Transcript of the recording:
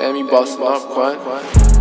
Damn, you bossing up, quite.